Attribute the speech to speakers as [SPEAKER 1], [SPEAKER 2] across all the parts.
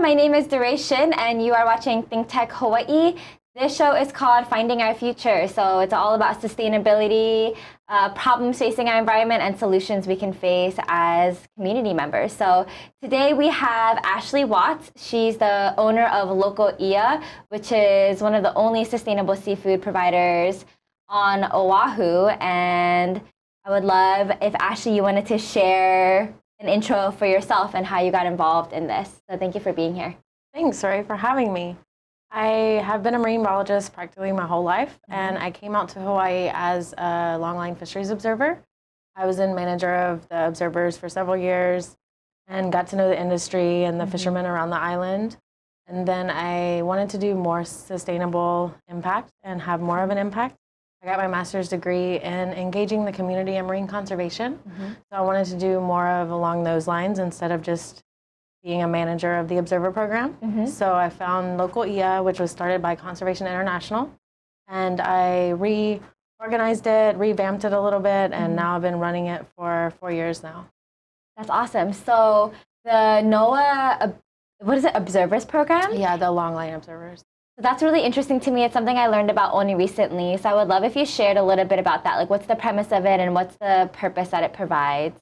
[SPEAKER 1] My name is Doorae Shin, and you are watching Think Tech Hawaii. This show is called Finding Our Future. So it's all about sustainability, uh, problems facing our environment, and solutions we can face as community members. So today we have Ashley Watts. She's the owner of Local Iʻa, which is one of the only sustainable seafood providers on Oahu. And I would love if Ashley, you wanted to share an intro for yourself and how you got involved in this. So thank you for being here.
[SPEAKER 2] Thanks, Ray, for having me. I have been a marine biologist practically my whole life, mm-hmm. and I came out to Hawaii as a longline fisheries observer. I was in manager of the observers for several years and got to know the industry and the mm-hmm. fishermen around the island. And then I wanted to do more sustainable impact and have more of an impact. I got my master's degree in engaging the community and marine conservation. Mm-hmm. So I wanted to do more of along those lines instead of just being a manager of the Observer Program. Mm-hmm. So I found Local Iʻa, which was started by Conservation International, and I reorganized it, revamped it a little bit, and mm-hmm. now I've been running it for four years now.
[SPEAKER 1] That's awesome. So the NOAA, what is it, Observers Program?
[SPEAKER 2] Yeah, the Longline Observers.
[SPEAKER 1] That's really interesting to me. It's something I learned about only recently. So I would love if you shared a little bit about that. Like, what's the premise of it and what's the purpose that it provides?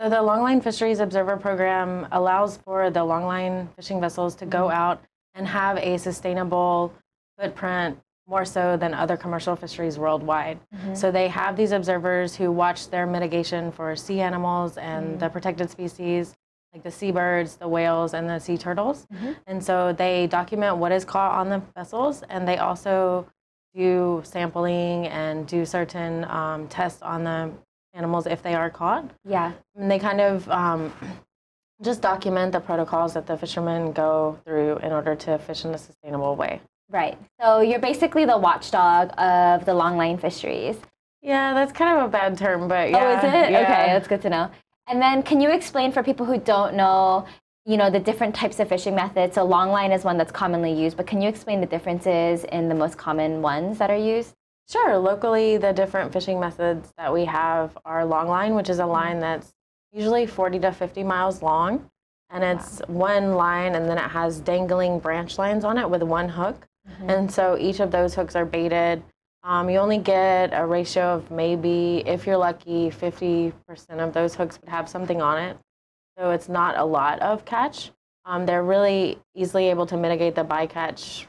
[SPEAKER 2] So the Longline Fisheries Observer Program allows for the longline fishing vessels to go mm-hmm. out and have a sustainable footprint more so than other commercial fisheries worldwide. Mm-hmm. So they have these observers who watch their mitigation for sea animals and mm-hmm. the protected species like the seabirds, the whales, and the sea turtles. Mm-hmm. And so they document what is caught on the vessels, and they also do sampling and do certain um, tests on the animals if they are caught.
[SPEAKER 1] Yeah.
[SPEAKER 2] And they kind of um, just document the protocols that the fishermen go through in order to fish in a sustainable way.
[SPEAKER 1] Right. So you're basically the watchdog of the longline fisheries.
[SPEAKER 2] Yeah, that's kind of a bad term, but yeah.
[SPEAKER 1] Oh, is it? Yeah. Okay, that's good to know. And then can you explain for people who don't know, you know, the different types of fishing methods? So long line is one that's commonly used, but can you explain the differences in the most common ones that are used?
[SPEAKER 2] Sure. Locally, the different fishing methods that we have are long line, which is a line that's usually 40 to 50 miles long. And it's wow. one line, and then it has dangling branch lines on it with one hook. Mm-hmm. And so each of those hooks are baited um, you only get a ratio of maybe, if you're lucky, 50% of those hooks would have something on it. So it's not a lot of catch. Um, they're really easily able to mitigate the bycatch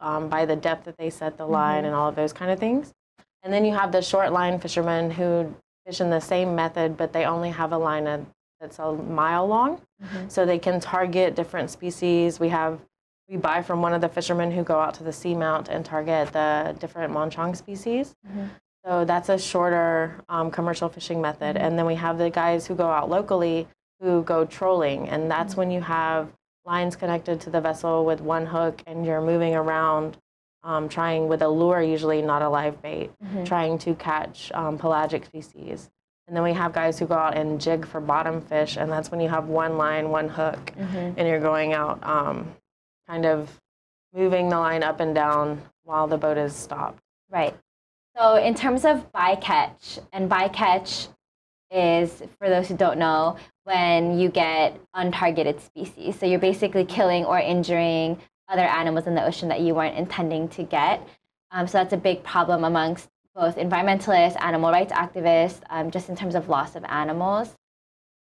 [SPEAKER 2] um, by the depth that they set the line mm-hmm. and all of those kind of things. And then you have the short line fishermen who fish in the same method, but they only have a line that's a mile long. Mm-hmm. So they can target different species. We have we buy from one of the fishermen who go out to the seamount and target the different monchong species. Mm-hmm. So that's a shorter um, commercial fishing method. Mm-hmm. And then we have the guys who go out locally who go trolling, and that's mm-hmm. when you have lines connected to the vessel with one hook and you're moving around um, trying with a lure, usually not a live bait, mm-hmm. trying to catch um, pelagic species. And then we have guys who go out and jig for bottom fish, and that's when you have one line, one hook, mm-hmm. and you're going out um, kind of moving the line up and down while the boat is stopped.
[SPEAKER 1] Right. So in terms of bycatch, and bycatch is, for those who don't know, when you get untargeted species. So you're basically killing or injuring other animals in the ocean that you weren't intending to get. Um, so that's a big problem amongst both environmentalists, animal rights activists, um, just in terms of loss of animals.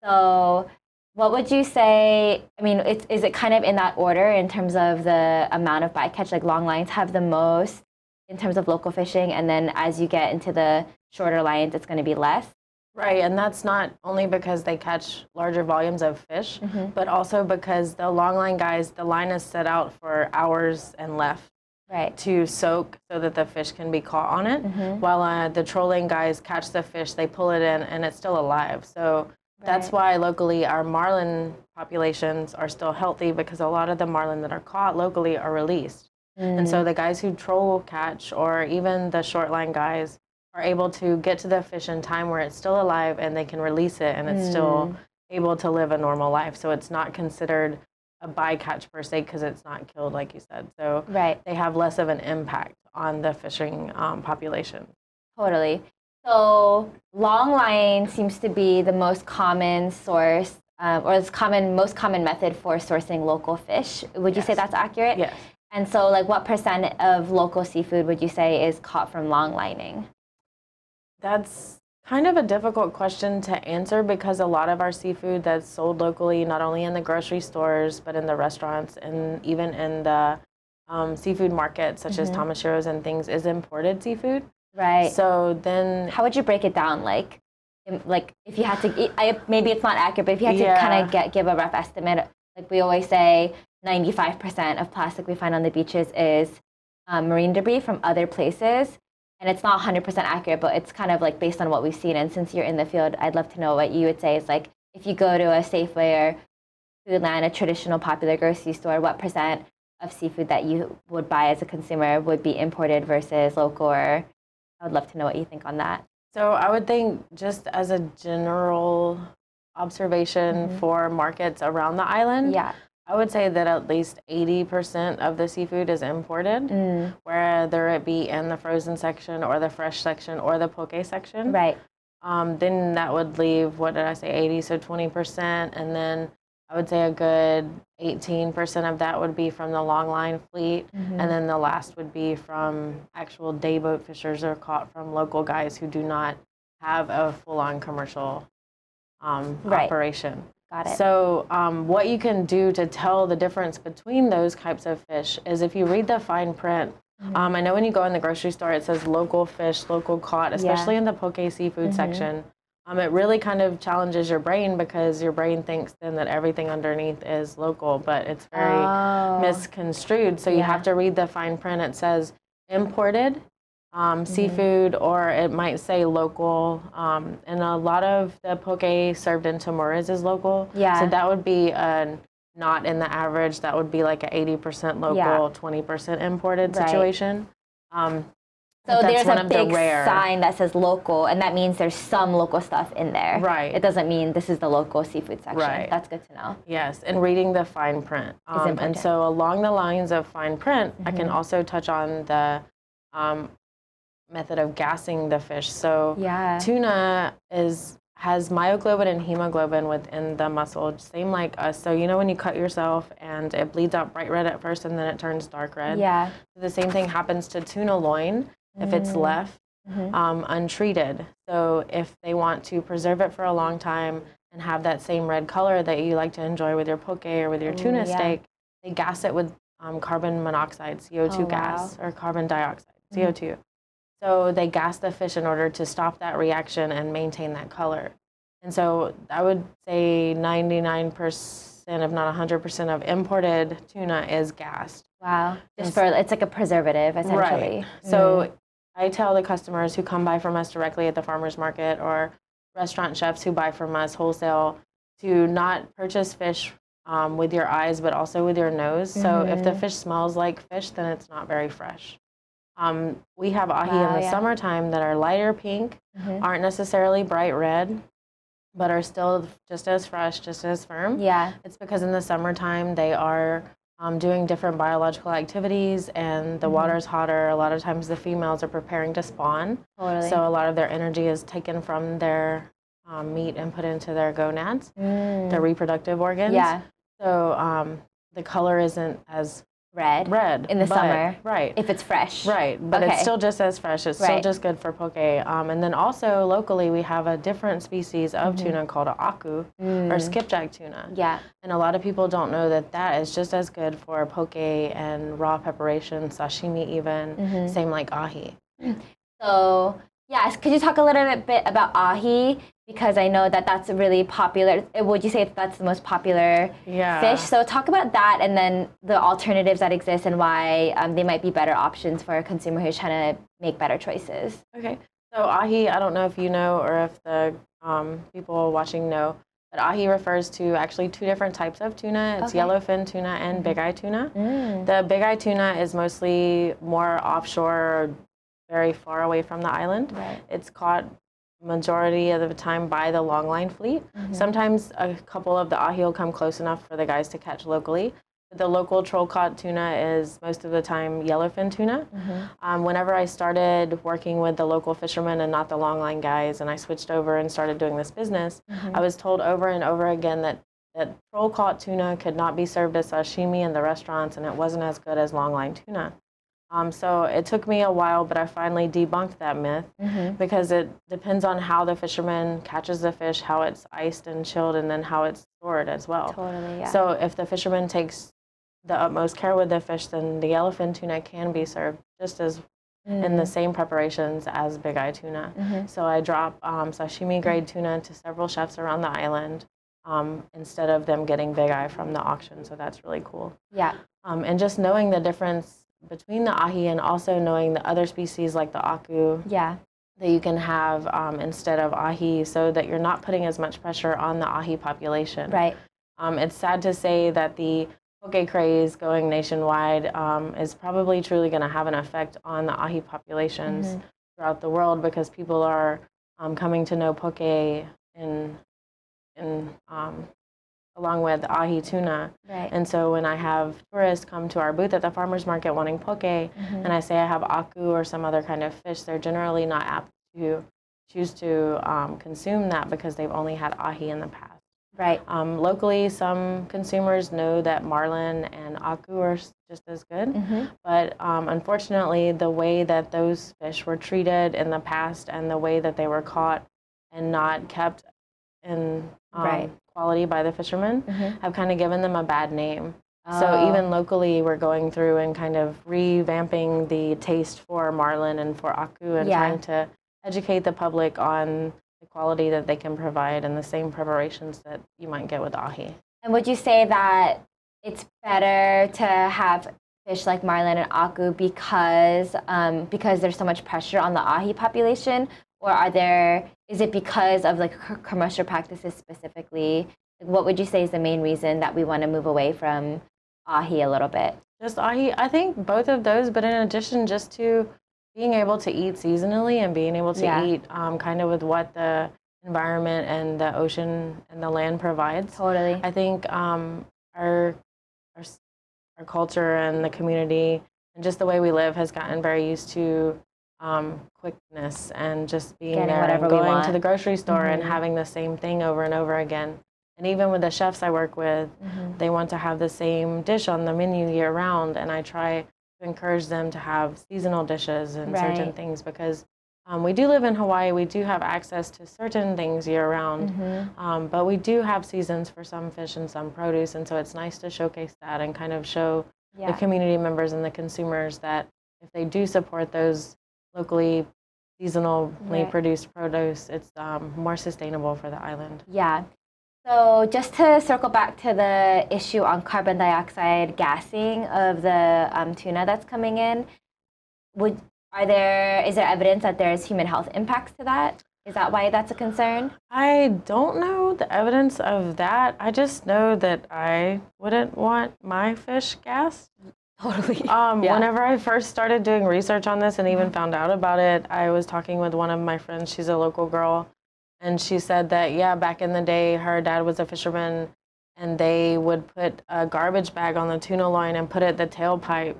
[SPEAKER 1] So what would you say? I mean, it's, is it kind of in that order in terms of the amount of bycatch? Like long lines have the most in terms of local fishing, and then as you get into the shorter lines, it's going to be less.
[SPEAKER 2] Right, and that's not only because they catch larger volumes of fish, mm-hmm. but also because the long line guys, the line is set out for hours and left
[SPEAKER 1] right.
[SPEAKER 2] to soak so that the fish can be caught on it. Mm-hmm. While uh, the trolling guys catch the fish, they pull it in, and it's still alive. So that's why locally our marlin populations are still healthy because a lot of the marlin that are caught locally are released. Mm. And so mm. the guys who troll catch or even the short line guys are able to get to the fish in time where it's still alive and they can release it and it's mm. still able to live a normal life. So it's not considered a bycatch per se because it's not killed like you said. So
[SPEAKER 1] right.
[SPEAKER 2] they have less of an impact on the fishing um, population.
[SPEAKER 1] Totally. So long line seems to be the most common source um, or it's common most common method for sourcing local fish. Would you say that's accurate?
[SPEAKER 2] Yes.
[SPEAKER 1] And so, like, what percent of local seafood would you say is caught from long lining?
[SPEAKER 2] That's kind of a difficult question to answer because a lot of our seafood that's sold locally, not only in the grocery stores, but in the restaurants and even in the um, seafood markets, such as Thomas Tamashiro's and things, is imported seafood.
[SPEAKER 1] Right.
[SPEAKER 2] So then,
[SPEAKER 1] How would you break it down? Like, like if you had to, I, maybe it's not accurate, but if you had to
[SPEAKER 2] Yeah.
[SPEAKER 1] kind of get give a rough estimate, like we always say, ninety-five percent of plastic we find on the beaches is um, marine debris from other places, and it's not hundred percent accurate, but it's kind of like based on what we've seen. And since you're in the field, I'd love to know what you would say is like if you go to a Safeway or Foodland, a traditional popular grocery store, what percent of seafood that you would buy as a consumer would be imported versus local? Or I would love to know what you think on that.
[SPEAKER 2] so I would think just as a general observation
[SPEAKER 1] Mhm.
[SPEAKER 2] for markets around the island,
[SPEAKER 1] Yeah.
[SPEAKER 2] I would say that at least 80% of the seafood is imported,
[SPEAKER 1] Mm,
[SPEAKER 2] whether it be in the frozen section or the fresh section or the poke section.
[SPEAKER 1] right.
[SPEAKER 2] Um, then that would leave, what did I say, 80, so 20%. And then I would say a good 18% of that would be from the longline fleet.
[SPEAKER 1] Mm-hmm.
[SPEAKER 2] And then the last would be from actual day boat fishers or caught from local guys who do not have a full on commercial um,
[SPEAKER 1] Right.
[SPEAKER 2] operation.
[SPEAKER 1] Got it.
[SPEAKER 2] So, um, what you can do to tell the difference between those types of fish is if you read the fine print.
[SPEAKER 1] Mm-hmm.
[SPEAKER 2] Um, I know when you go in the grocery store, it says local fish, local caught, especially in the poke seafood
[SPEAKER 1] Mhm.
[SPEAKER 2] section. Um, it really kind of challenges your brain because your brain thinks then that everything underneath is local, but it's very
[SPEAKER 1] Oh.
[SPEAKER 2] misconstrued. So you
[SPEAKER 1] Yeah.
[SPEAKER 2] have to read the fine print. It says imported um, seafood, or it might say local. Um, and a lot of the poke served in Tamuras is local.
[SPEAKER 1] Yeah.
[SPEAKER 2] So that would be a, not in the average. That would be like a 80% local,
[SPEAKER 1] Yeah.
[SPEAKER 2] 20% imported
[SPEAKER 1] Right.
[SPEAKER 2] situation. Um,
[SPEAKER 1] So there's a
[SPEAKER 2] the
[SPEAKER 1] big
[SPEAKER 2] rare-
[SPEAKER 1] sign that says local, and that means there's some local stuff in there.
[SPEAKER 2] Right.
[SPEAKER 1] It doesn't mean this is the local seafood section.
[SPEAKER 2] Right.
[SPEAKER 1] That's good to know.
[SPEAKER 2] Yes, and reading the fine print. Um, and so, along the lines of fine print, I can
[SPEAKER 1] Mhm.
[SPEAKER 2] also touch on the um, method of gassing the fish. So,
[SPEAKER 1] Yeah.
[SPEAKER 2] tuna is has myoglobin and hemoglobin within the muscle, same like us. So, you know when you cut yourself and it bleeds out bright red at first and then it turns dark red.
[SPEAKER 1] Yeah.
[SPEAKER 2] The same thing happens to tuna loin if it's
[SPEAKER 1] Mm.
[SPEAKER 2] left
[SPEAKER 1] Mhm.
[SPEAKER 2] um, untreated. So if they want to preserve it for a long time and have that same red color that you like to enjoy with your poke or with your
[SPEAKER 1] Ooh,
[SPEAKER 2] tuna
[SPEAKER 1] yeah.
[SPEAKER 2] steak, they gas it with um, carbon monoxide, CO2
[SPEAKER 1] Oh,
[SPEAKER 2] gas, or carbon dioxide,
[SPEAKER 1] Mhm.
[SPEAKER 2] CO2. So they gas the fish in order to stop that reaction and maintain that color. And so I would say 99%, if not 100% of imported tuna is gassed.
[SPEAKER 1] Wow. Just for it's like a preservative essentially.
[SPEAKER 2] Right. So I tell the customers who come buy from us directly at the farmers market or restaurant chefs who buy from us wholesale to not purchase fish um, with your eyes, but also with your nose. So if the
[SPEAKER 1] Mhm.
[SPEAKER 2] fish smells like fish, then it's not very fresh. Um, we have ahi
[SPEAKER 1] Wow,
[SPEAKER 2] in the
[SPEAKER 1] yeah.
[SPEAKER 2] summertime that are lighter pink,
[SPEAKER 1] Mhm.
[SPEAKER 2] aren't necessarily bright red, but are still just as fresh, just as firm.
[SPEAKER 1] Yeah.
[SPEAKER 2] It's because in the summertime they are um, doing different biological activities and the
[SPEAKER 1] Mhm.
[SPEAKER 2] is hotter. A lot of times the females are preparing to spawn.
[SPEAKER 1] Totally.
[SPEAKER 2] So a lot of their energy is taken from their um, meat and put into their gonads,
[SPEAKER 1] Mm.
[SPEAKER 2] their reproductive organs.
[SPEAKER 1] yeah.
[SPEAKER 2] So um, the color isn't as
[SPEAKER 1] Red.
[SPEAKER 2] red.
[SPEAKER 1] In the
[SPEAKER 2] but-
[SPEAKER 1] summer.
[SPEAKER 2] Right.
[SPEAKER 1] If it's fresh.
[SPEAKER 2] Right, but
[SPEAKER 1] Okay.
[SPEAKER 2] it's still just as fresh. It's still just good for poke. Um, and then also locally, we have a different species of
[SPEAKER 1] Mhm.
[SPEAKER 2] tuna called a aku
[SPEAKER 1] Mm.
[SPEAKER 2] or skipjack tuna.
[SPEAKER 1] Yeah.
[SPEAKER 2] And a lot of people don't know that that is just as good for poke and raw preparation, sashimi even,
[SPEAKER 1] Mhm.
[SPEAKER 2] same like ahi.
[SPEAKER 1] So, yes, could you talk a little bit, about ahi? Because I know that that's really popular. uh, Would you say that's the most popular
[SPEAKER 2] Yeah.
[SPEAKER 1] fish? So, talk about that and then the alternatives that exist and why um, they might be better options for a consumer who's trying to make better choices.
[SPEAKER 2] Okay. So ahi, I don't know if you know or if the um, people watching know, but ahi refers to actually two different types of tuna. It's
[SPEAKER 1] Okay.
[SPEAKER 2] yellowfin tuna and big eye tuna.
[SPEAKER 1] Mm.
[SPEAKER 2] The big eye tuna is mostly more offshore, very far away from the island.
[SPEAKER 1] Right.
[SPEAKER 2] It's caught majority of the time by the longline fleet.
[SPEAKER 1] Mhm.
[SPEAKER 2] Sometimes a couple of the ahi will come close enough for the guys to catch locally. the local troll caught tuna is most of the time yellowfin tuna. Mm-hmm. Um, whenever I started working with the local fishermen and not the longline guys, and I switched over and started doing this business, mm-hmm. I was told over and over again that that troll caught tuna could not be served as sashimi in the restaurants, and it wasn't as good as longline tuna. Um, so it took me a while, but I finally debunked that myth mm-hmm. because it depends on how the fisherman catches the fish, how it's iced and chilled, and then how it's stored as well.
[SPEAKER 1] Totally, yeah.
[SPEAKER 2] So if the fisherman takes the utmost care with the fish, then the yellowfin tuna can be served just as mm-hmm. in the mm-hmm. same preparations as big eye tuna. Mm-hmm. So I drop um, sashimi grade tuna to several chefs around the island um, instead of them getting big eye from the auction. So that's really cool.
[SPEAKER 1] Yeah.
[SPEAKER 2] Um, and just knowing the difference between the ahi and also knowing the other species like the aku.
[SPEAKER 1] Yeah.
[SPEAKER 2] That you can have um, instead of ahi, so that you're not putting as much pressure on the ahi population.
[SPEAKER 1] Right.
[SPEAKER 2] Um, it's sad to say that the poke craze going nationwide um, is probably truly going to have an effect on the ahi populations mm-hmm. throughout the world because people are um, coming to know poke in in um, along with ahi tuna.
[SPEAKER 1] Right.
[SPEAKER 2] And so when I have tourists come to our booth at the farmers market wanting poke, mm-hmm. and I say I have aku or some other kind of fish, they're generally not apt to choose to um, consume that because they've only had ahi in the past.
[SPEAKER 1] Right.
[SPEAKER 2] Um, locally, some consumers know that marlin and aku are just as good, mm-hmm. but um, unfortunately, the way that those fish were treated in the past and the way that they were caught and not kept in um, right. Quality by the fishermen mm-hmm. have kind of given them a bad name. Oh. So even locally, we're going through and kind of revamping the taste for marlin and for aku and yeah. trying to educate the public on the quality that they can provide and the same preparations that you might get with ahi.
[SPEAKER 1] And would you say that it's better to have fish like marlin and aku because um, because there's so much pressure on the ahi population, or are there is it because of like commercial practices specifically? What would you say is the main reason that we want to move away from ahi a little bit?
[SPEAKER 2] Just ahi, I think both of those, but in addition, just to being able to eat seasonally and being able to yeah. eat um, kind of with what the environment and the ocean and the land provides.
[SPEAKER 1] Totally.
[SPEAKER 2] I think um, our, our our culture and the community and just the way we live has gotten very used to um, quickness and just being
[SPEAKER 1] Getting
[SPEAKER 2] there
[SPEAKER 1] and
[SPEAKER 2] going to the grocery store mm-hmm. and having the same thing over and over again. And even with the chefs I work with, mm-hmm. they want to have the same dish on the menu year round. And I try to encourage them to have seasonal dishes and right. certain things because um, we do live in Hawaii. We do have access to certain things year round, mm-hmm. um, but we do have seasons for some fish and some produce, and so it's nice to showcase that and kind of show yeah. the community members and the consumers that if they do support those locally seasonally right. produced produce, it's um, more sustainable for the island.
[SPEAKER 1] Yeah, so just to circle back to the issue on carbon dioxide gassing of the um, tuna that's coming in, would are there is there evidence that there's human health impacts to that? Is that why that's a concern?
[SPEAKER 2] I don't know the evidence of that. I just know that I wouldn't want my fish gassed.
[SPEAKER 1] Totally.
[SPEAKER 2] Um, yeah. Whenever I first started doing research on this and even mm-hmm. found out about it, I was talking with one of my friends. She's a local girl, and she said that, yeah, back in the day, her dad was a fisherman and they would put a garbage bag on the tuna line and put it the tailpipe.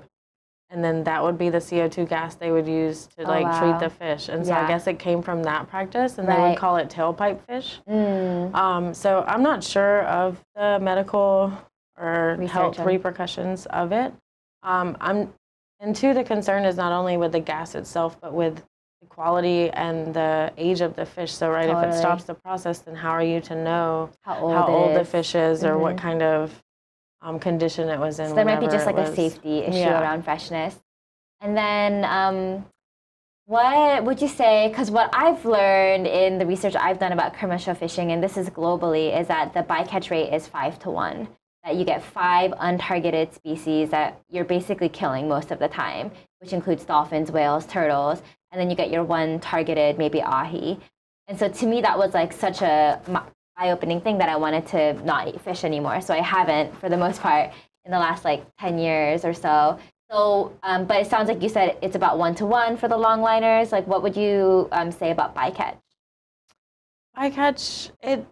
[SPEAKER 2] And then that would be the CO2 gas they would use to oh, like wow. treat the fish. And so yeah. I guess it came from that practice and right. they would call it tailpipe fish. Mm. Um, so I'm not sure of the medical or Research health repercussions of it. Um, I'm, and two, the concern is not only with the gas itself, but with the quality and the age of the fish. So, right, totally. if it stops the process, then how are you to know
[SPEAKER 1] how old,
[SPEAKER 2] how old the fish is or mm-hmm. what kind of um, condition it was in?
[SPEAKER 1] So there might be just like was. a safety issue yeah. around freshness. And then, um, what would you say? Because what I've learned in the research I've done about commercial fishing, and this is globally, is that the bycatch rate is five to one. That you get five untargeted species that you're basically killing most of the time, which includes dolphins, whales, turtles, and then you get your one targeted maybe ahi. And so to me, that was like such a eye-opening thing that I wanted to not eat fish anymore. So I haven't for the most part in the last like 10 years or so. So, um, but it sounds like you said it's about one to one for the longliners. Like, what would you um, say about bycatch?
[SPEAKER 2] Bycatch, it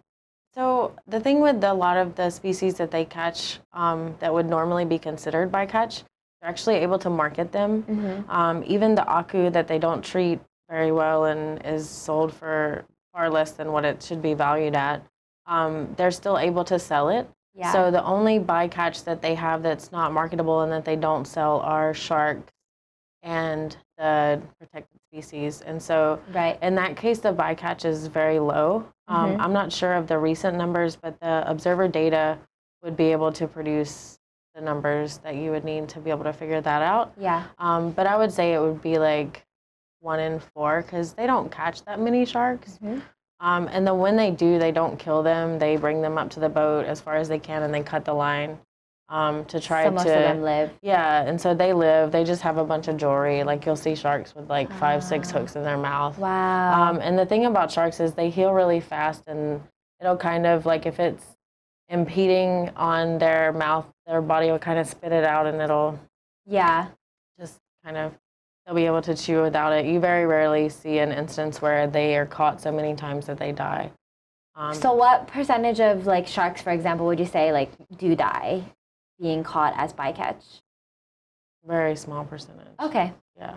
[SPEAKER 2] So the thing with a lot of the species that they catch um, that would normally be considered bycatch, they're actually able to market them.
[SPEAKER 1] Mm-hmm.
[SPEAKER 2] Um, even the aku that they don't treat very well and is sold for far less than what it should be valued at, um, they're still able to sell it.
[SPEAKER 1] Yeah.
[SPEAKER 2] So the only bycatch that they have that's not marketable and that they don't sell are sharks and the protected species. And so
[SPEAKER 1] right.
[SPEAKER 2] in that case, the bycatch is very low. Um,
[SPEAKER 1] Mhm.
[SPEAKER 2] I'm not sure of the recent numbers, but the observer data would be able to produce the numbers that you would need to be able to figure that out.
[SPEAKER 1] Yeah.
[SPEAKER 2] Um, but I would say it would be like one in four because they don't catch that many sharks.
[SPEAKER 1] Mhm.
[SPEAKER 2] Um, and then when they do, they don't kill them. They bring them up to the boat as far as they can and they cut the line um, to try
[SPEAKER 1] So most
[SPEAKER 2] to.
[SPEAKER 1] of them live.
[SPEAKER 2] Yeah, and so they live. They just have a bunch of jewelry. Like you'll see sharks with like five, six
[SPEAKER 1] Ah.
[SPEAKER 2] hooks in their mouth.
[SPEAKER 1] Wow.
[SPEAKER 2] Um, and the thing about sharks is they heal really fast, and it'll kind of like if it's impeding on their mouth, their body will kind of spit it out, and it'll
[SPEAKER 1] yeah.
[SPEAKER 2] just kind of they'll be able to chew without it. You very rarely see an instance where they are caught so many times that they die. Um,
[SPEAKER 1] So what percentage of like sharks, for example, would you say like do die being caught as bycatch?
[SPEAKER 2] very small percentage.
[SPEAKER 1] Okay.
[SPEAKER 2] Yeah.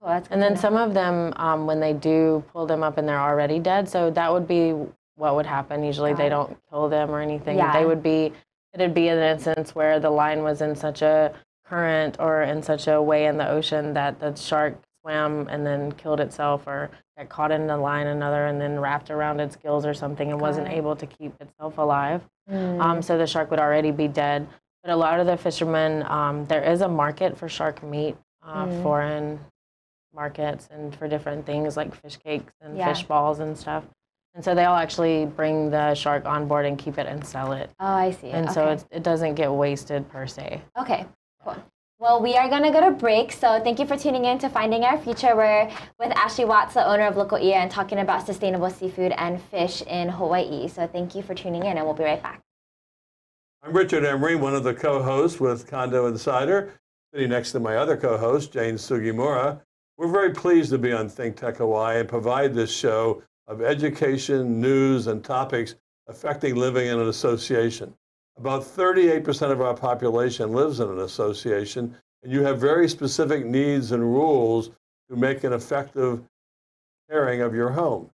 [SPEAKER 1] Cool. That's
[SPEAKER 2] And then some of them, um, when they do pull them up and they're already dead, so that would be what would happen. Usually
[SPEAKER 1] Got
[SPEAKER 2] they don't kill them or anything.
[SPEAKER 1] Yeah.
[SPEAKER 2] They would be, it'd be an instance where the line was in such a current or in such a way in the ocean that the shark swam and then killed itself or got caught in the line another and then wrapped around its gills or something and
[SPEAKER 1] Got
[SPEAKER 2] wasn't
[SPEAKER 1] it.
[SPEAKER 2] able to keep itself alive.
[SPEAKER 1] Mm.
[SPEAKER 2] Um, so the shark would already be dead. But a lot of the fishermen, um, there is a market for shark meat, uh,
[SPEAKER 1] Mm.
[SPEAKER 2] foreign markets, and for different things like fish cakes and
[SPEAKER 1] Yeah.
[SPEAKER 2] fish balls and stuff. And so they'll actually bring the shark on board and keep it and sell it.
[SPEAKER 1] oh, I see.
[SPEAKER 2] And so
[SPEAKER 1] Okay.
[SPEAKER 2] it's, it doesn't get wasted per se.
[SPEAKER 1] Okay, cool. Well, we are going to go to break. So thank you for tuning in to Finding Our Future. We're with Ashley Watts, the owner of Local Iʻa, and talking about sustainable seafood and fish in Hawaii. So thank you for tuning in, and we'll be right back.
[SPEAKER 3] I'm Richard Emery, one of the co-hosts with Condo Insider. Sitting next to my other co-host, Jane Sugimura. We're very pleased to be on Think Tech Hawaii and provide this show of education, news, and topics affecting living in an association. About 38% of our population lives in an association, and you have very specific needs and rules to make an effective caring of your home.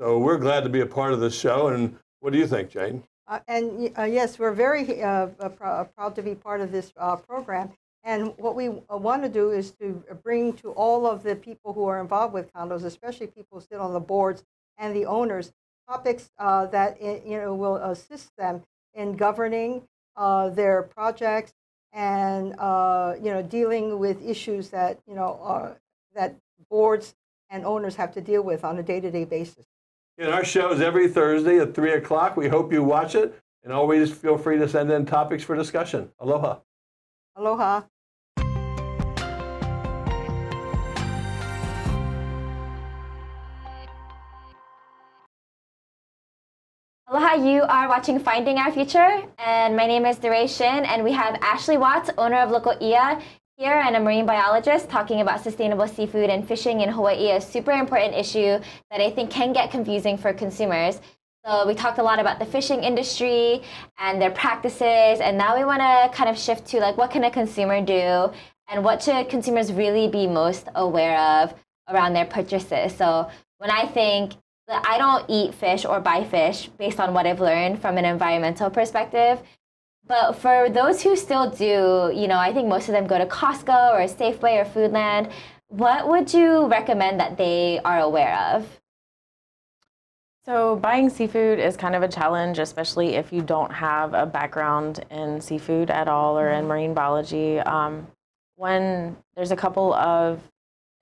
[SPEAKER 3] So we're glad to be a part of this show. And what do you think, Jane?
[SPEAKER 4] Uh, and uh, yes, we're very uh, uh, prou- uh, proud to be part of this uh, program. And what we want to do is to bring to all of the people who are involved with condos, especially people who sit on the boards and the owners, topics that you know will assist them in governing their projects and you know dealing with issues that you know that boards and owners have to deal with on a day-to-day basis.
[SPEAKER 3] And our show is every Thursday at 3 o'clock. We hope you watch it. And always feel free to send in topics for discussion. Aloha.
[SPEAKER 4] Aloha.
[SPEAKER 1] Aloha, you are watching Finding Our Future, and my name is Doorae Shin, and we have Ashley Watts, owner of Local Iʻa, here and I'm a marine biologist talking about sustainable seafood and fishing in Hawaii, a super important issue that I think can get confusing for consumers. So we talked a lot about the fishing industry and their practices, and now we want to kind of shift to like what can a consumer do and what should consumers really be most aware of around their purchases. So when I think that I don't eat fish or buy fish based on what I've learned from an environmental perspective. But for those who still do, you know, I think most of them go to Costco or Safeway or Foodland. What would you recommend that they are aware of?
[SPEAKER 2] So buying seafood is kind of a challenge, especially if you don't have a background in seafood at all or in marine biology. Um, when there's a couple of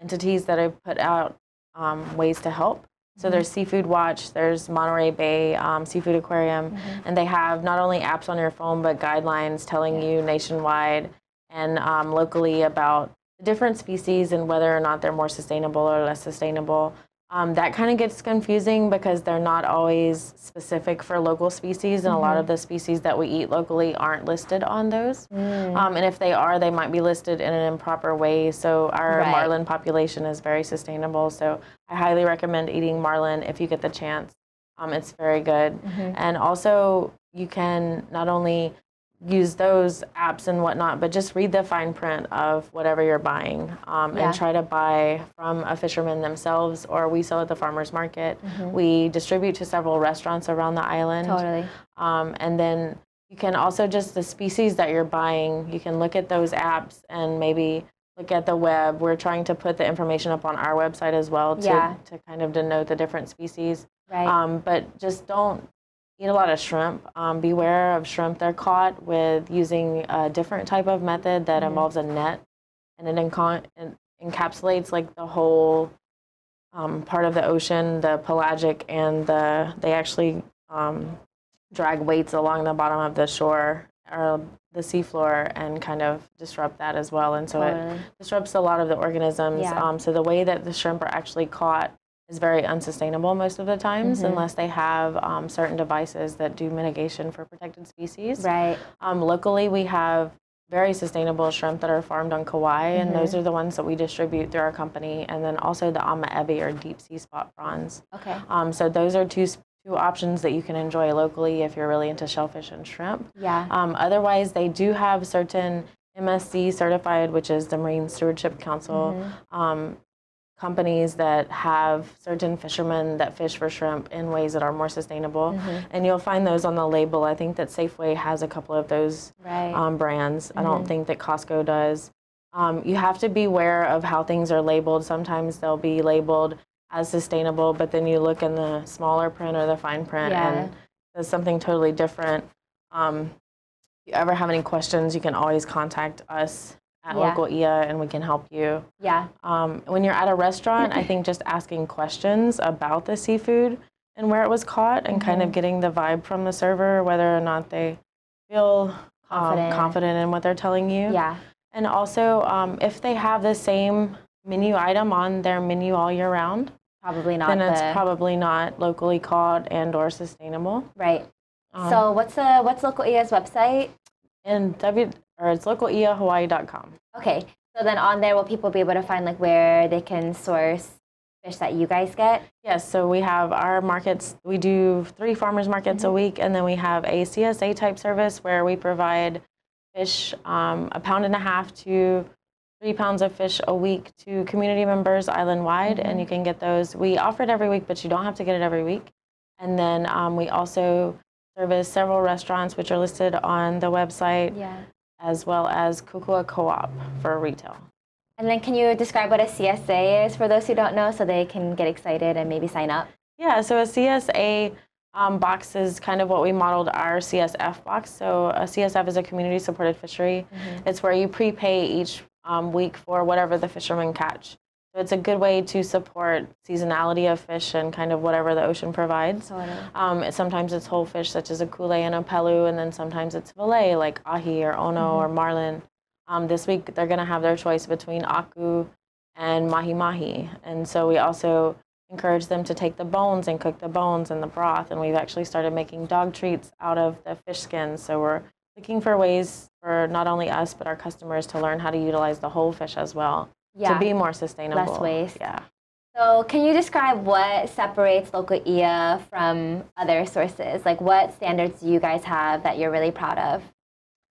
[SPEAKER 2] entities that have put out um, ways to help. So there's Seafood Watch, there's Monterey Bay um, Seafood Aquarium, and they have not only apps on your phone but guidelines telling you nationwide and um, locally about the different species and whether or not they're more sustainable or less sustainable. Um, that kind of gets confusing because they're not always specific for local species, and a lot of the species that we eat locally aren't listed on those. Um, and if they are, they might be listed in an improper way. So our
[SPEAKER 1] Right.
[SPEAKER 2] marlin population is very sustainable. So I highly recommend eating marlin if you get the chance. Um, it's very good.
[SPEAKER 1] Mhm.
[SPEAKER 2] And also, you can not only use those apps and whatnot, but just read the fine print of whatever you're buying um,
[SPEAKER 1] Yeah.
[SPEAKER 2] and try to buy from a fisherman themselves, or we sell at the farmer's market.
[SPEAKER 1] Mm-hmm.
[SPEAKER 2] We distribute to several restaurants around the island.
[SPEAKER 1] Totally.
[SPEAKER 2] Um, and then you can also just the species that you're buying, you can look at those apps and maybe look at the web. We're trying to put the information up on our website as well to,
[SPEAKER 1] Yeah.
[SPEAKER 2] to kind of denote the different species.
[SPEAKER 1] Right.
[SPEAKER 2] Um, but just don't eat a lot of shrimp. Um, beware of shrimp. They're caught with using a different type of method that
[SPEAKER 1] Mhm.
[SPEAKER 2] involves a net and it en- encapsulates like the whole um, part of the ocean, the pelagic, and the they actually um, drag weights along the bottom of the shore or the seafloor and kind of disrupt that as well. And so it disrupts a lot of the organisms.
[SPEAKER 1] Yeah.
[SPEAKER 2] Um, so the way that the shrimp are actually caught is very unsustainable most of the times
[SPEAKER 1] Mhm.
[SPEAKER 2] unless they have um, certain devices that do mitigation for protected species.
[SPEAKER 1] Right.
[SPEAKER 2] Um, locally, we have very sustainable shrimp that are farmed on Kauai, and
[SPEAKER 1] Mm-hmm.
[SPEAKER 2] those are the ones that we distribute through our company. And then also the Amaebi or deep sea spot prawns.
[SPEAKER 1] Okay.
[SPEAKER 2] Um, so those are two, s- two options that you can enjoy locally if you're really into shellfish and shrimp.
[SPEAKER 1] Yeah.
[SPEAKER 2] Um, otherwise, they do have certain MSC certified, which is the Marine Stewardship Council,
[SPEAKER 1] Mm-hmm.
[SPEAKER 2] um, companies that have certain fishermen that fish for shrimp in ways that are more sustainable.
[SPEAKER 1] Mm-hmm.
[SPEAKER 2] And you'll find those on the label. I think that Safeway has a couple of those
[SPEAKER 1] Right.
[SPEAKER 2] um, brands. I don't think that Costco does. Um, you have to be aware of how things are labeled. Sometimes they'll be labeled as sustainable, but then you look in the smaller print or the fine print
[SPEAKER 1] Yeah.
[SPEAKER 2] and there's something totally different. Um, if you ever have any questions, you can always contact us at
[SPEAKER 1] Yeah.
[SPEAKER 2] Local Iʻa and we can help you.
[SPEAKER 1] yeah.
[SPEAKER 2] Um, when you're at a restaurant, I think just asking questions about the seafood and where it was caught and kind
[SPEAKER 1] Mm-hmm.
[SPEAKER 2] of getting the vibe from the server, whether or not they feel
[SPEAKER 1] Confident.
[SPEAKER 2] um, confident in what they're telling you.
[SPEAKER 1] Yeah.
[SPEAKER 2] And also, um, if they have the same menu item on their menu all year round,
[SPEAKER 1] Probably not
[SPEAKER 2] then
[SPEAKER 1] the
[SPEAKER 2] it's probably not locally caught and or sustainable.
[SPEAKER 1] right.
[SPEAKER 2] Um,
[SPEAKER 1] so what's the what's local Iʻa's website?
[SPEAKER 2] and w or it's localeahawaii.com.
[SPEAKER 1] Okay. So then on there will people be able to find like where they can source fish that you guys get?
[SPEAKER 2] Yes, so we have our markets. We do three farmers markets a week, and then we have a CSA type service where we provide fish, um, a pound and a half to three pounds of fish a week to community members island wide, and you can get those. We offer it every week, but you don't have to get it every week. And then um, we also service several restaurants, which are listed on the website,
[SPEAKER 1] Yeah.
[SPEAKER 2] As well as Kokua Co-op for retail.
[SPEAKER 1] And then can you describe what a CSA is for those who don't know so they can get excited and maybe sign up?
[SPEAKER 2] Yeah, so a CSA um, box is kind of what we modeled our CSF box. So a CSF is a community supported fishery. It's where you prepay each um, week for whatever the fishermen catch. So it's a good way to support seasonality of fish and kind of whatever the ocean provides.
[SPEAKER 1] Totally.
[SPEAKER 2] Um, sometimes it's whole fish such as akule and a pelu, and then sometimes it's fillet like ahi or ono or marlin. Um, this week they're going to have their choice between aku and mahi mahi, and so we also encourage them to take the bones and cook the bones in the broth. And we've actually started making dog treats out of the fish skins. So we're looking for ways for not only us but our customers to learn how to utilize the whole fish as well
[SPEAKER 1] Yeah.
[SPEAKER 2] to be more sustainable.
[SPEAKER 1] Less waste.
[SPEAKER 2] Yeah.
[SPEAKER 1] So, can you describe what separates local Iʻa from other sources? Like, what standards do you guys have that you're really proud of?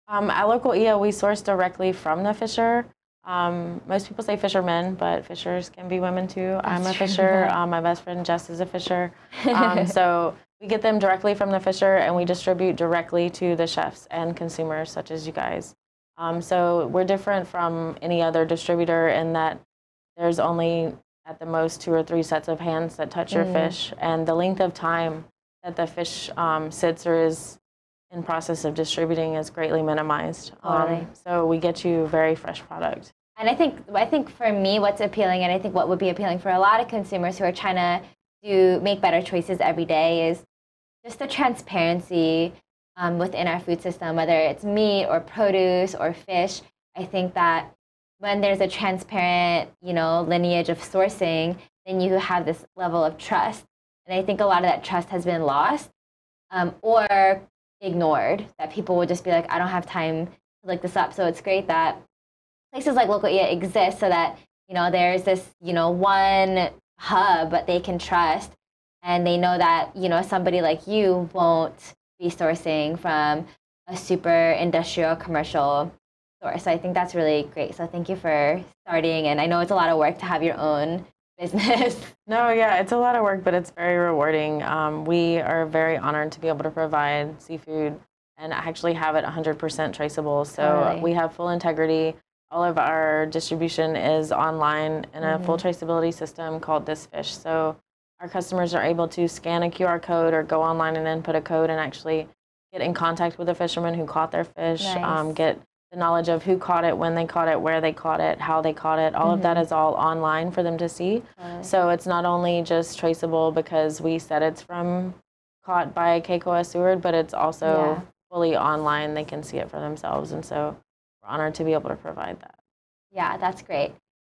[SPEAKER 2] Um, at local Iʻa, we source directly from the fisher. Um, most people say fishermen, but fishers can be women too. I'm a
[SPEAKER 1] true.
[SPEAKER 2] fisher. Um, my best friend Jess is a fisher. Um, so we get them directly from the fisher and we distribute directly to the chefs and consumers, such as you guys. Um, so we're different from any other distributor in that there's only at the most two or three sets of hands that touch your
[SPEAKER 1] Mm.
[SPEAKER 2] fish, and the length of time that the fish um, sits or is in process of distributing is greatly minimized. Um, so we get you very fresh product.
[SPEAKER 1] And I think I think for me, what's appealing, and I think what would be appealing for a lot of consumers who are trying to do make better choices every day is just the transparency um, within our food system, whether it's meat or produce or fish. I think that when there's a transparent, you know, lineage of sourcing, then you have this level of trust. And I think a lot of that trust has been lost um, or ignored. That people would just be like, I don't have time to look this up. So it's great that places like local Iʻa exist so that you know there's this you know one hub that they can trust and they know that you know somebody like you won't be sourcing from a super industrial commercial source. So I think that's really great. So thank you for starting, and I know it's a lot of work to have your own business.
[SPEAKER 2] No, yeah, it's a lot of work, but it's very rewarding. Um, we are very honored to be able to provide seafood and actually have it 100% traceable. So
[SPEAKER 1] Totally.
[SPEAKER 2] we have full integrity. All of our distribution is online in a full traceability system called ThisFish. So our customers are able to scan a QR code or go online and input a code and actually get in contact with a fisherman who caught their fish, um, get the knowledge of who caught it, when they caught it, where they caught it, how they caught it. All of that is all online for them to see. So it's not only just traceable because we said it's from caught by Keikoa Seward, but it's also
[SPEAKER 1] Yeah.
[SPEAKER 2] fully online. They can see it for themselves. And so we're honored to be able to provide that.
[SPEAKER 1] Yeah, that's great.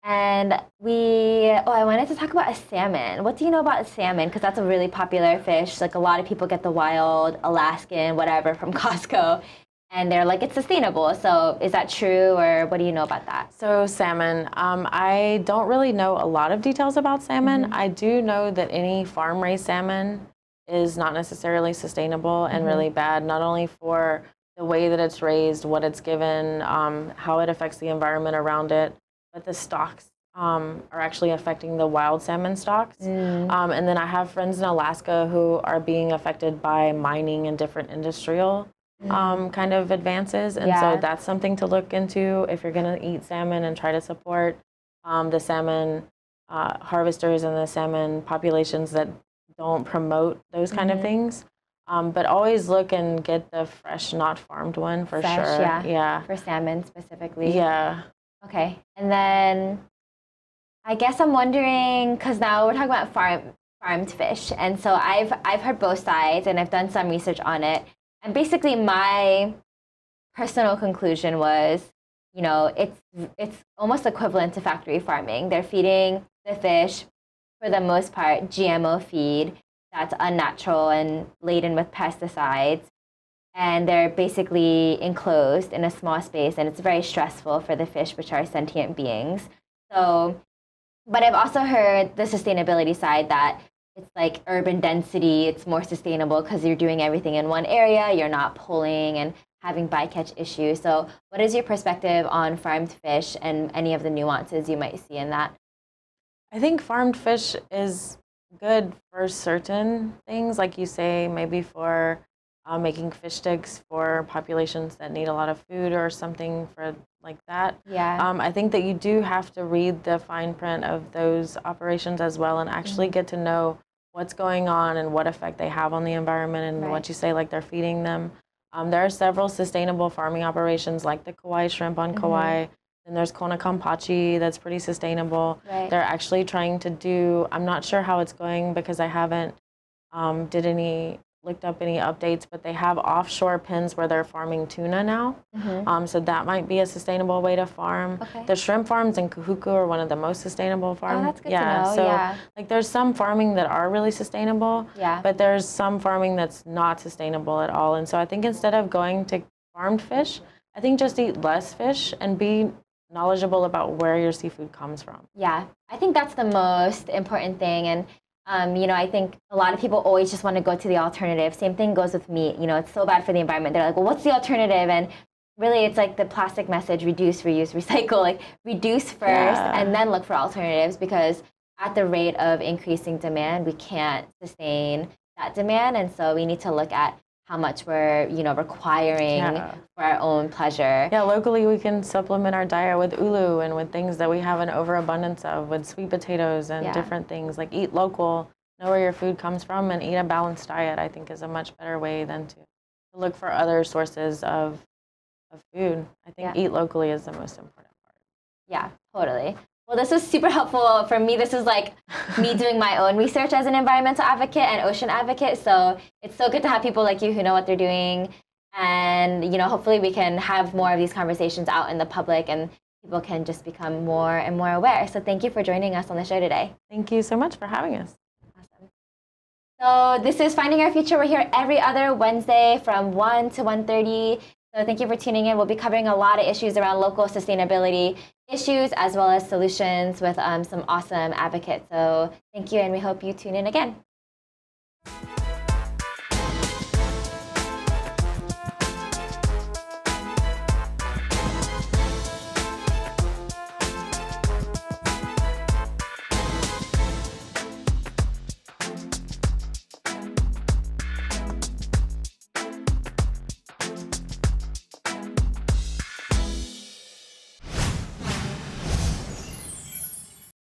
[SPEAKER 1] And we, oh, I wanted to talk about a salmon. What do you know about a salmon? Because that's a really popular fish. Like a lot of people get the wild Alaskan, whatever, from Costco, and they're like, it's sustainable. So is that true, or what do you know about that?
[SPEAKER 2] So salmon, um, I don't really know a lot of details about salmon. I do know that any farm raised salmon is not necessarily sustainable and really bad, not only for the way that it's raised, what it's given, um, how it affects the environment around it, but the stocks um, are actually affecting the wild salmon stocks. Um, and then I have friends in Alaska who are being affected by mining and different industrial um, kind of advances. And
[SPEAKER 1] Yeah.
[SPEAKER 2] so that's something to look into if you're going to eat salmon and try to support um, the salmon uh, harvesters and the salmon populations that don't promote those kind of things. Um, but always look and get the fresh, not farmed one for
[SPEAKER 1] Fresh,
[SPEAKER 2] sure.
[SPEAKER 1] yeah.
[SPEAKER 2] Yeah.
[SPEAKER 1] For salmon specifically?
[SPEAKER 2] Yeah.
[SPEAKER 1] Okay. And then I guess I'm wondering because now we're talking about farm farmed fish, and so I've I've heard both sides, and I've done some research on it. And basically, my personal conclusion was, you know, it's it's almost equivalent to factory farming. They're feeding the fish, for the most part, GMO feed that's unnatural and laden with pesticides and they're basically enclosed in a small space and it's very stressful for the fish which are sentient beings. So but i've also heard the sustainability side that it's like urban density it's more sustainable because you're doing everything in one area you're not pulling and having bycatch issues. So what is your perspective on farmed fish and any of the nuances you might see in that?
[SPEAKER 2] I think farmed fish is good for certain things, like you say, maybe for uh, making fish sticks for populations that need a lot of food or something for like that.
[SPEAKER 1] yeah
[SPEAKER 2] Um, I think that you do have to read the fine print of those operations as well and actually get to know what's going on and what effect they have on the environment and
[SPEAKER 1] Right.
[SPEAKER 2] what you say, like they're feeding them. Um, there are several sustainable farming operations like the Kauai shrimp on Kauai. And there's Kona Kampachi that's pretty sustainable.
[SPEAKER 1] Right.
[SPEAKER 2] They're actually trying to do, I'm not sure how it's going because I haven't um, did any, looked up any updates, but they have offshore pens where they're farming tuna now. Um, so that might be a sustainable way to farm.
[SPEAKER 1] Okay.
[SPEAKER 2] The shrimp farms in Kahuku are one of the most sustainable farms.
[SPEAKER 1] oh that's good
[SPEAKER 2] yeah,
[SPEAKER 1] to know
[SPEAKER 2] so
[SPEAKER 1] yeah
[SPEAKER 2] like there's some farming that are really sustainable,
[SPEAKER 1] yeah
[SPEAKER 2] but there's some farming that's not sustainable at all. And so I think instead of going to farmed fish, I think just eat less fish and be knowledgeable about where your seafood comes from.
[SPEAKER 1] Yeah, I think that's the most important thing. And, um, you know, I think a lot of people always just want to go to the alternative. Same thing goes with meat. You know, it's so bad for the environment. They're like, well, what's the alternative? And really, it's like the plastic message reduce, reuse, recycle. Like, reduce first
[SPEAKER 2] Yeah.
[SPEAKER 1] and then look for alternatives because at the rate of increasing demand, we can't sustain that demand. And so we need to look at how much we're, you know, requiring
[SPEAKER 2] Yeah.
[SPEAKER 1] for our own pleasure.
[SPEAKER 2] Yeah, locally we can supplement our diet with ulu and with things that we have an overabundance of, with sweet potatoes and
[SPEAKER 1] Yeah.
[SPEAKER 2] different things. Like eat local, know where your food comes from, and eat a balanced diet. I think is a much better way than to look for other sources of of food. I think
[SPEAKER 1] Yeah.
[SPEAKER 2] eat locally is the most important part.
[SPEAKER 1] Yeah, totally. Well, this was super helpful for me. This is like me doing my own research as an environmental advocate and ocean advocate. So it's so good to have people like you who know what they're doing. And, you know, hopefully we can have more of these conversations out in the public and people can just become more and more aware. So thank you for joining us on the show today.
[SPEAKER 2] Thank you so much for having us.
[SPEAKER 1] Awesome. So this is Finding Our Future. We're here every other Wednesday from 1 to 1.30. So thank you for tuning in. We'll be covering a lot of issues around local sustainability issues as well as solutions with um, some awesome advocates. So thank you, and we hope you tune in again.